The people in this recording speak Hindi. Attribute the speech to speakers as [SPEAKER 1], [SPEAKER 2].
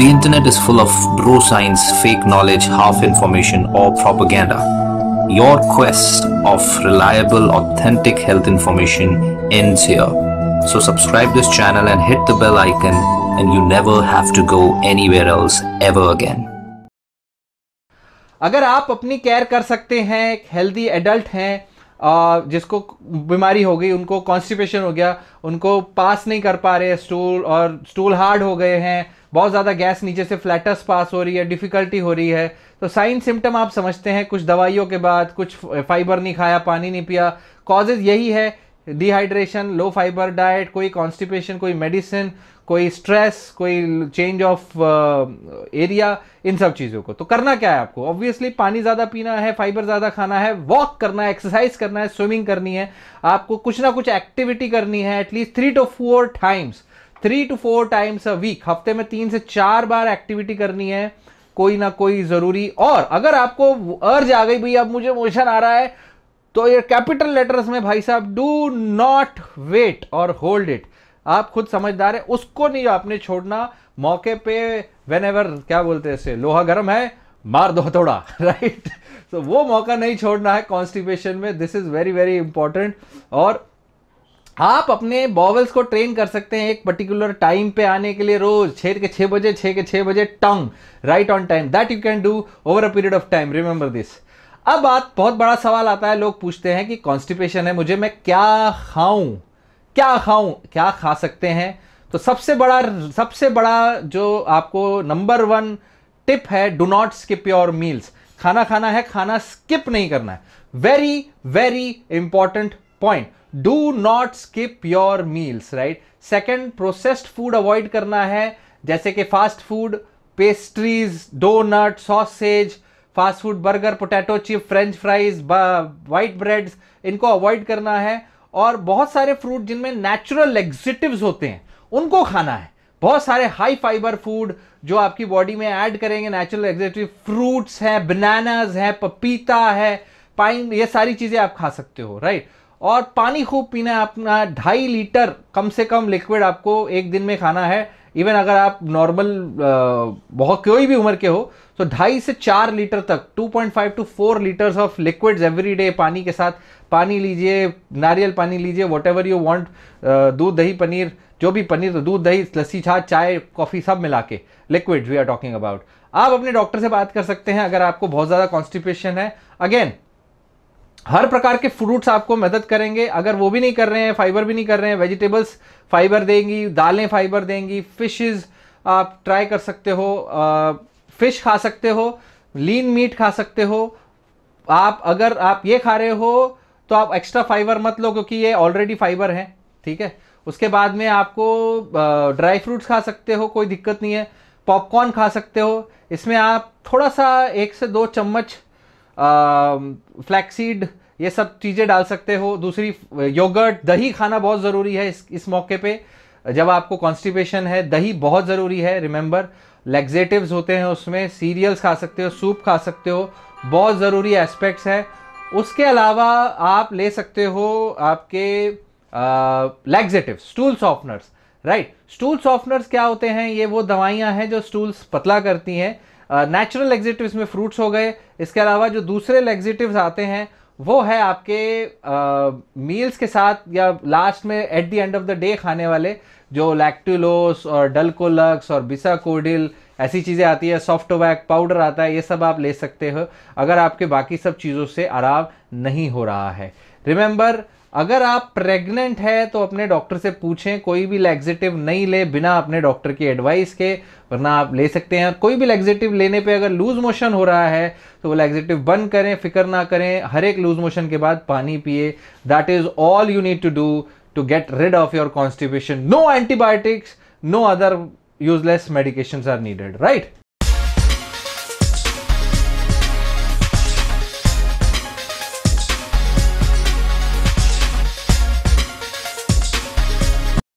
[SPEAKER 1] The internet is full of bro science, fake knowledge, half information, or propaganda. Your quest of reliable, authentic health information ends here. So, subscribe this channel and hit the bell icon, and you never have to go anywhere else ever again.
[SPEAKER 2] अगर आप अपनी केयर कर सकते हैं एक हेल्दी एडल्ट हैं आ, जिसको बीमारी हो गई, उनको कॉन्स्टिपेशन हो गया, उनको पास नहीं कर पा रहे स्टूल और स्टूल हार्ड हो गए हैं, बहुत ज़्यादा गैस नीचे से फ्लैटस पास हो रही है डिफ़िकल्टी हो रही है। तो साइन सिम्टम आप समझते हैं, कुछ दवाइयों के बाद, कुछ फाइबर नहीं खाया, पानी नहीं पिया कॉजेज यही है डिहाइड्रेशन लो फाइबर डाइट कोई कॉन्स्टिपेशन कोई मेडिसिन कोई स्ट्रेस कोई चेंज ऑफ़ एरिया इन सब चीज़ों को। तो करना क्या है आपको? ऑब्वियसली पानी ज़्यादा पीना है फाइबर ज़्यादा खाना है वॉक करना है एक्सरसाइज करना है स्विमिंग करनी है, आपको कुछ ना कुछ एक्टिविटी करनी है at least three to four times three to four times a week हफ़्ते में तीन से चार बार एक्टिविटी करनी है, कोई ना कोई ज़रूरी। और अगर आपको अर्ज़ आ गई भाई अब मुझे मोशन आ रहा है तो ये कैपिटल लेटर्स में भाई साहब डू नॉट वेट और होल्ड इट आप खुद समझदार है, उसको नहीं आपने छोड़ना। मौके पे वेन एवर क्या बोलते हैं लोहा गर्म है, मार दो हथौड़ा राइट तो वो मौका नहीं छोड़ना है कॉन्स्टिपेशन में। This is very very important और आप अपने बॉवल्स को ट्रेन कर सकते हैं एक पर्टिकुलर टाइम पे आने के लिए रोज, छह के छह बजे, छह के छह बजे tongue right on time that you can do over a period of time remember this अब बात बहुत बड़ा सवाल आता है, लोग पूछते हैं कि कॉन्स्टिपेशन है, मुझे मैं क्या खाऊं? क्या खाऊं? क्या खा सकते हैं? तो सबसे बड़ा सबसे बड़ा जो आपको नंबर वन टिप है do not skip your meals खाना खाना है, खाना स्किप नहीं करना है। Very very important point do not skip your meals right second processed food avoid करना है, जैसे कि fast food pastries donut sausage fast food burger, potato chip, french fries white breads, इनको अवॉइड करना है। और बहुत सारे फ्रूट जिनमें नेचुरल एग्जिटिव्स होते हैं, उनको खाना है। बहुत सारे हाई फाइबर फ़ूड जो आपकी बॉडी में ऐड करेंगे नेचुरल एग्जिटिव फ्रूट्स हैं बनानाज हैं पपीता है पाइन ये सारी चीज़ें आप खा सकते हो राइट और पानी खूब पीना है, अपना ढाई लीटर कम से कम लिक्विड आपको एक दिन में खाना है। इवन अगर आप नॉर्मल बहुत कोई भी उम्र के हो तो ढाई से चार लीटर तक 2.5 to 4 litres of liquids every day पानी के साथ। पानी लीजिए, नारियल पानी लीजिए वॉट एवर यू वॉन्ट दूध, दही, पनीर, जो भी पनीर तो दूध, दही, लस्सी, छाछ, चाय कॉफ़ी सब मिला के liquid we are talking about आप अपने डॉक्टर से बात कर सकते हैं, अगर आपको बहुत ज़्यादा कॉन्स्टिपेशन है। अगेन हर प्रकार के फ्रूट्स आपको मदद करेंगे। अगर वो भी नहीं कर रहे हैं फाइबर भी नहीं कर रहे हैं वेजिटेबल्स फाइबर देंगी दालें फाइबर देंगी फिशेज आप ट्राई कर सकते हो आ, फ़िश खा सकते हो लीन मीट खा सकते हो। आप अगर आप ये खा रहे हो तो आप एक्स्ट्रा फाइबर मत लो क्योंकि ये ऑलरेडी फाइबर है ठीक है? उसके बाद में आपको ड्राई फ्रूट्स खा सकते हो कोई दिक्कत नहीं है। पॉपकॉर्न खा सकते हो। इसमें आप थोड़ा सा एक से दो चम्मच फ्लैक्सीड ये सब चीज़ें डाल सकते हो। दूसरी योगर्ट दही खाना बहुत ज़रूरी है इस इस मौके पे। जब आपको कॉन्स्टिपेशन है, दही बहुत ज़रूरी है रिमेंबर लेग्जेटिव्स होते हैं उसमें सीरियल्स खा सकते हो सूप खा सकते हो, बहुत ज़रूरी एस्पेक्ट्स है। उसके अलावा आप ले सकते हो आपके laxative stool softeners right stool softeners क्या होते हैं? ये वो दवाइयाँ हैं जो स्टूल्स पतला करती हैं। नेचुरल एग्जिटिव में फ्रूट्स हो गए। इसके अलावा जो दूसरे लेग्जेटिव्स आते हैं, वो है आपके मील्स के साथ या लास्ट में at the end of the day खाने वाले, जो लैक्टुलोस और डलकोलक्स और बिसाकोडिल ऐसी चीज़ें आती है सॉफ्टवैक पाउडर आता है, ये सब आप ले सकते हो, अगर आपके बाकी सब चीज़ों से आराम नहीं हो रहा है। रिमेंबर अगर आप प्रेग्नेंट है तो अपने डॉक्टर से पूछें, कोई भी लेग्जेटिव नहीं ले बिना अपने डॉक्टर की एडवाइस के, वरना आप ले सकते हैं। कोई भी लैग्जेटिव लेने पे अगर लूज मोशन हो रहा है तो वो लेग्जेटिव बंद करें, फ़िक्र ना करें, हर एक लूज मोशन के बाद पानी पिए। That is all you need to do to get rid of your constipation no antibiotics no other useless medication are needed right